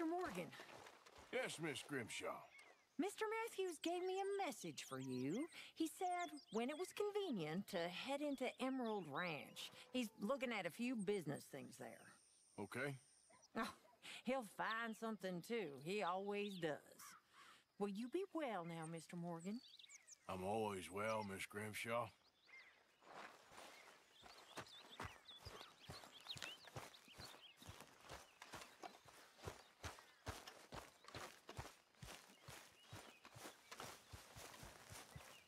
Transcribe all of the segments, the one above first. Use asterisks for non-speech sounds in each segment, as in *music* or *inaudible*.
Mr. Morgan. Yes, Miss Grimshaw. Mr. Matthews gave me a message for you. He said when it was convenient to head into Emerald Ranch. He's looking at a few business things there. Okay. Oh, he'll find something too. He always does. Will you be well now, Mr. Morgan? I'm always well, Miss Grimshaw.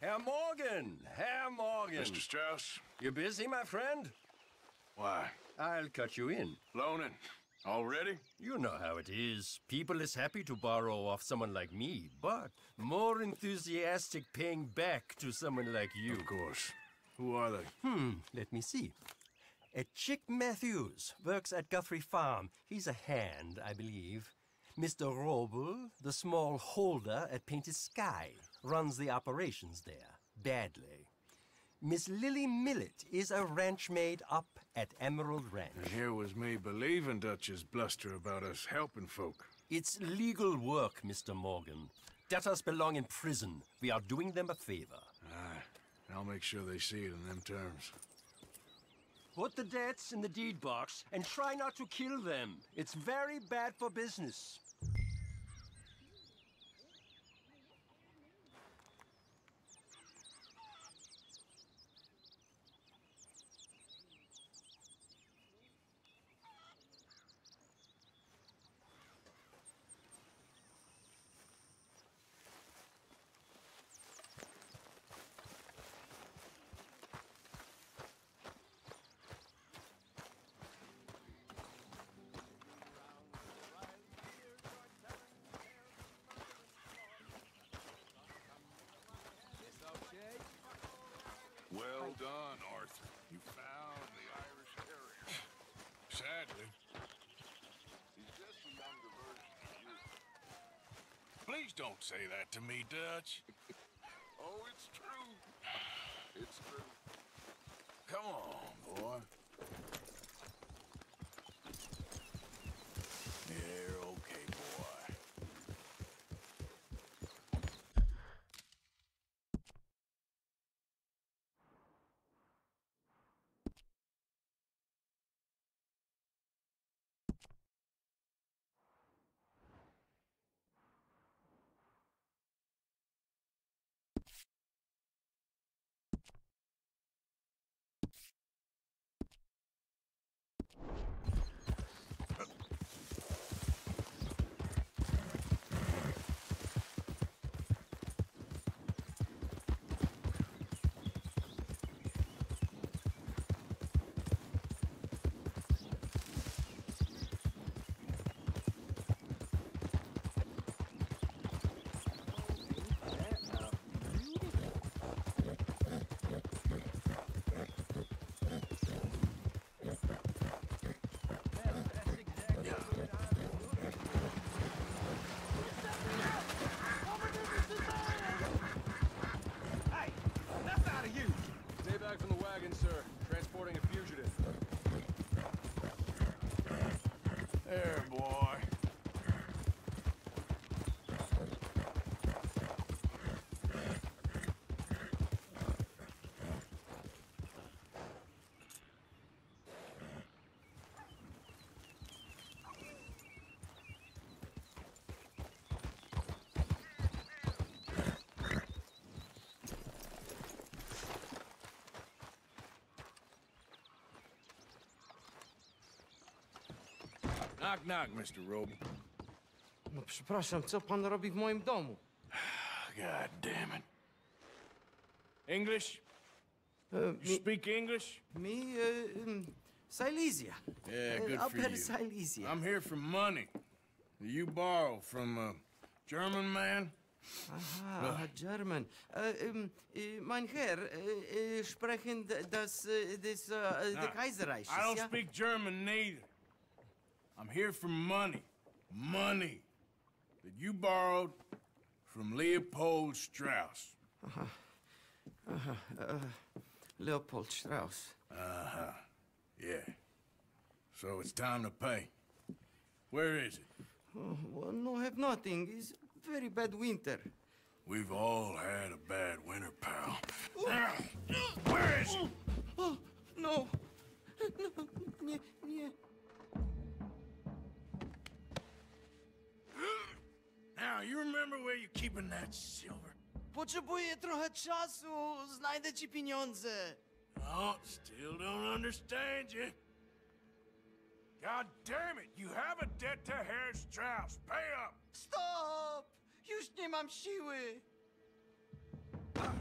Herr Morgan! Herr Morgan! Mr. Strauss? You busy, my friend? Why? I'll cut you in. Loaning? Already? You know how it is. People is happy to borrow off someone like me, but more enthusiastic paying back to someone like you. Of course. Who are they? Hmm, let me see. A Chick Matthews works at Guthrie Farm. He's a hand, I believe. Mr. Wróbel, the small holder at Painted Sky, runs the operations there. Badly. Miss Lily Millet is a ranch maid up at Emerald Ranch. And here was me believing Dutch's bluster about us helping folk. It's legal work, Mr. Morgan. Debtors belong in prison. We are doing them a favor. Aye. I'll make sure they see it in them terms. Put the debts in the deed box and try not to kill them. It's very bad for business. Well done, Arthur. You found the Irish Terrier. Sadly. He's just a younger version of you. Please don't say that to me, Dutch. *laughs* oh, it's true. *sighs* It's true. Come on, boy. Knock, knock, Mr. Wróbel. No przepraszam, co pan robi w moim domu? *sighs* God damn it. English? E, You speak English? mi e, um, Silesia. Yeah, good for you. Silesia. I'm here for money. You borrow from a German man? Ah, German. Äh, ähm, äh, mein Herr, äh, sprechen das, des, äh, Nah, the Kaiserreich, I don't ja? speak German neither. I'm here for money. Money that you borrowed from Leopold Strauss. Uh huh. Uh huh. Leopold Strauss. Uh-huh. Yeah. So it's time to pay. Where is it? Oh, well, no, have nothing. It's very bad winter. We've all had a bad winter, pal. Where is he? Oh, no. No, nie, Now, you remember where you're keeping that silver? Potrzebuję trochę czasu. Znajdę ci pieniądze. Oh, still don't understand you. God damn it! You have a debt to Herr Strauss. Pay up! Stop! Już nie mam siły. Ah.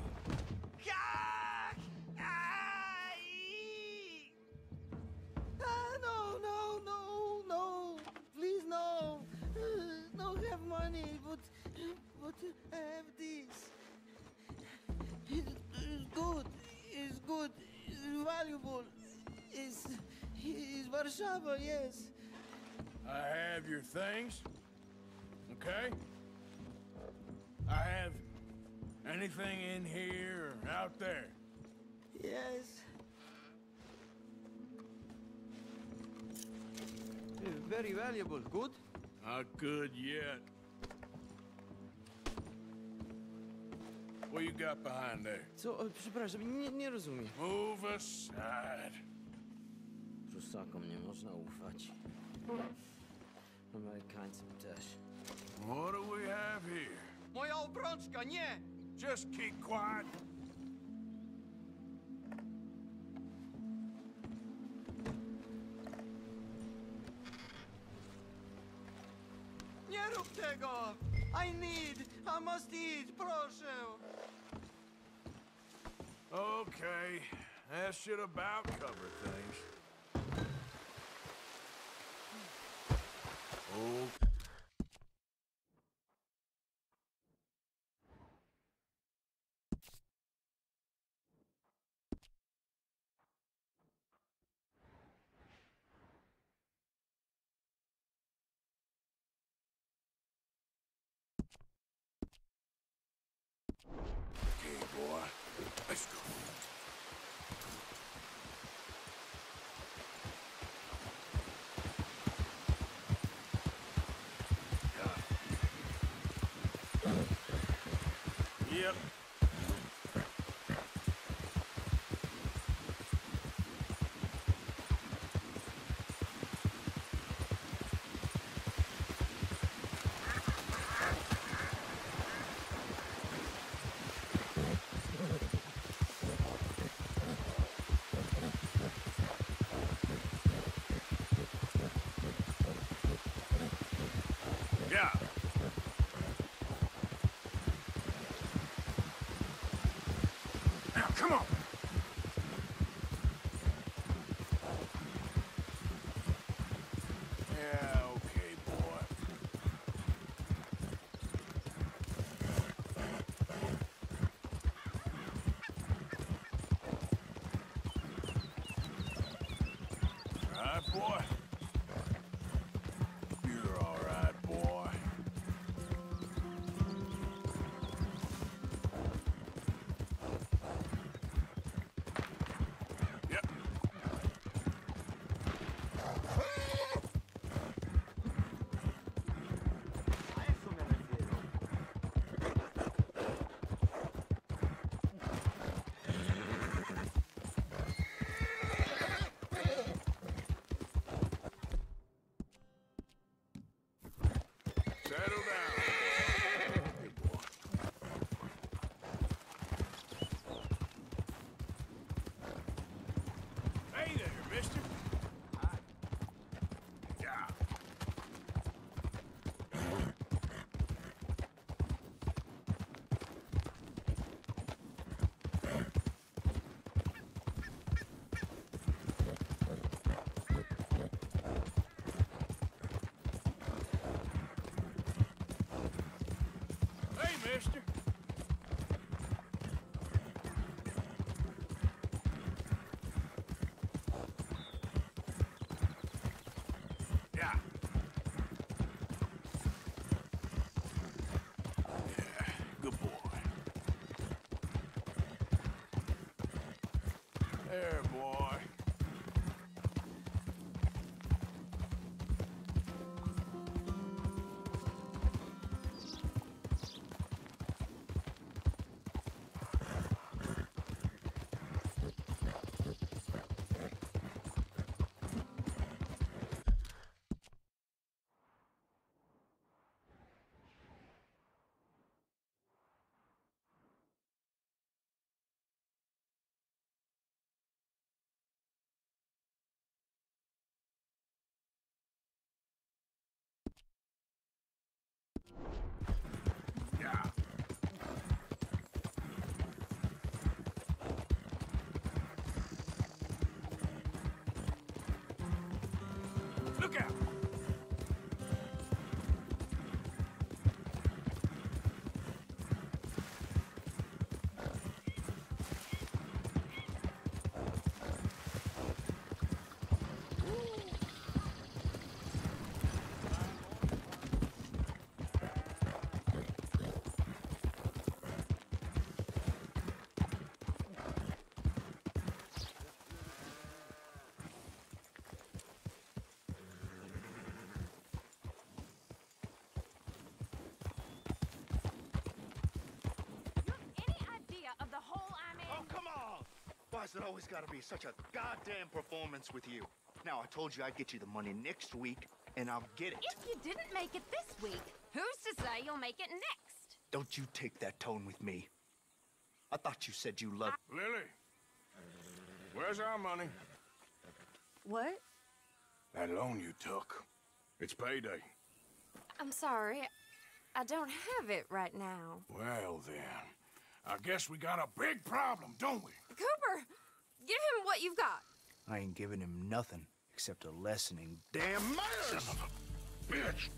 Jak? Money, but, but I have this. It's good. It's good. It's valuable. It's, it's Warszawa, yes. I have your things. Okay? I have anything in here or out there. Yes. Very valuable. Good? Not good yet. What you got behind there? Co? O, przepraszam, nie, nie rozumiem. Move aside. Prusakom nie można ufać. Amerykańcom też. What do we have here? Moja obrączka, nie! Just keep quiet. Nie rób tego! I need, I must eat, proszę! Okay, that should about cover things. Oh. Let's go. Come on. Look out! Why's it always gotta be such a goddamn performance with you? Now, I told you I'd get you the money next week, and I'll get it. If you didn't make it this week, who's to say you'll make it next? Don't you take that tone with me. I thought you said you loved... Lily, where's our money? What? That loan you took. It's payday. I'm sorry. I don't have it right now. Well, then. I guess we got a big problem, don't we? Cooper, give him what you've got. I ain't giving him nothing except a lessening damn manners! Son of a bitch!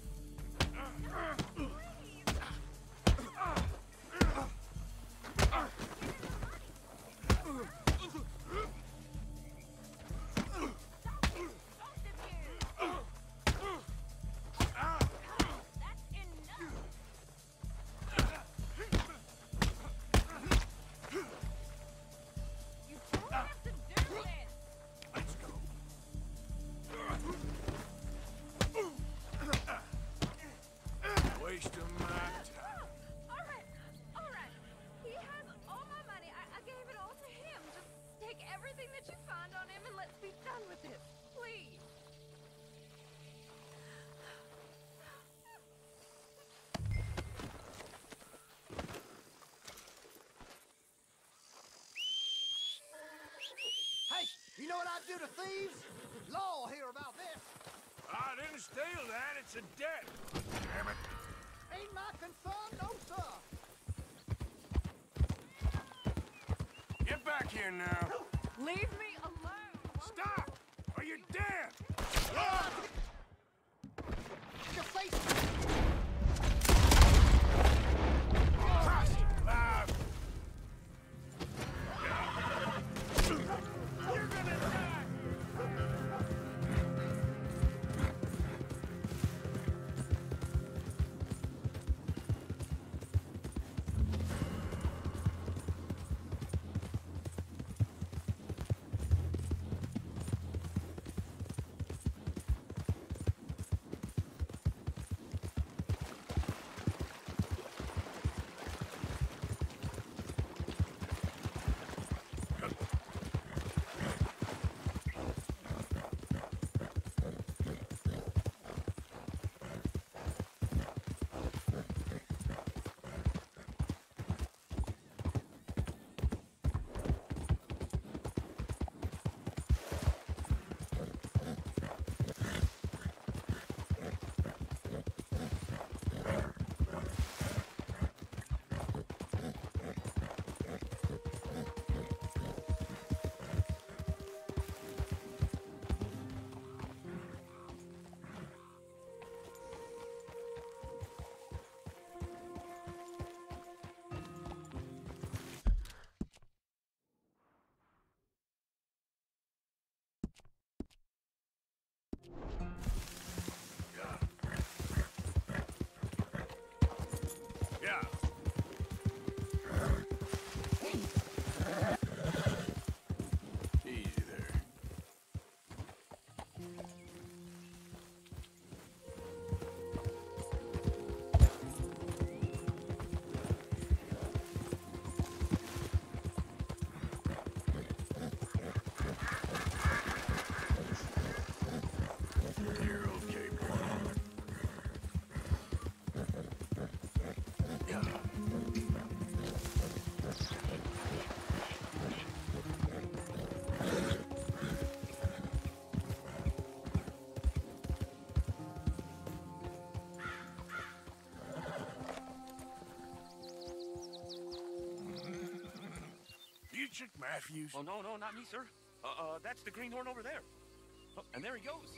You know what I do to thieves? Law here about this. I didn't steal that. It's a debt. Damn it. Ain't my concern, no sir. Get back here now. Leave me alone. Stop! Or you're dead! Your face. You Chick Oh, no, no, not me, sir. Uh, uh, that's the greenhorn over there. Oh, and there he goes.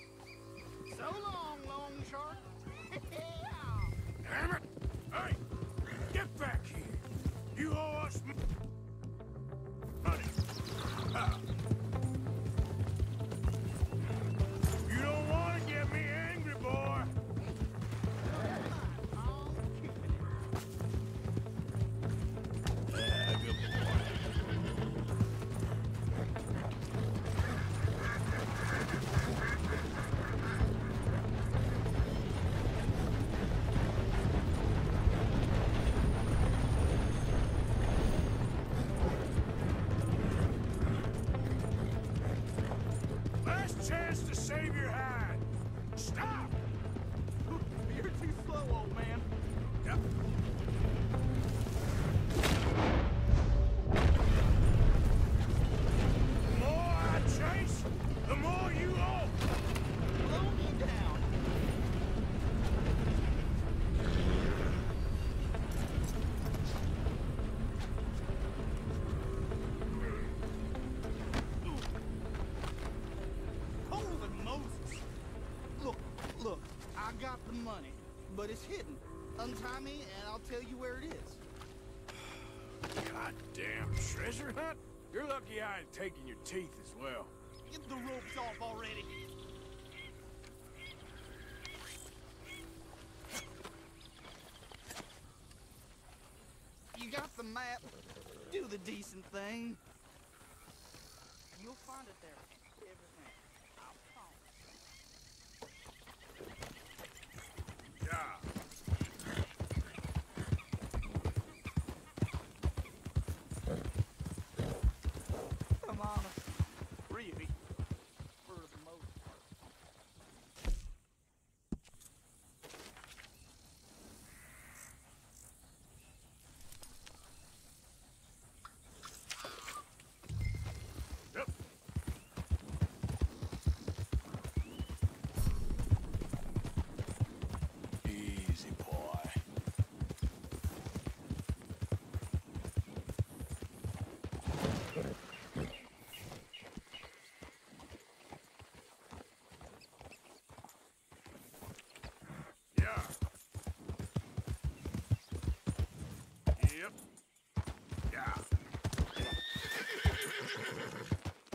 So long, long shark. Damn it! Hey! Get back here! You owe us but it's hidden. Untie me and I'll tell you where it is. *sighs* Goddamn treasure hunt? You're lucky I ain't taking your teeth as well. Get the ropes off already. You got the map. Do the decent thing. You'll find it there. Everything. I promise. Yeah. Come on. Really. For the most part. Yep. Easy, boy. Yeah. Yep. Yeah.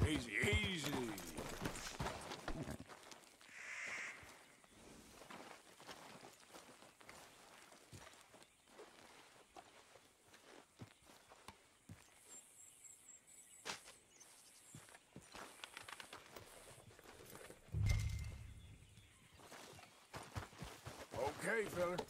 Easy, easy. Okay, fella.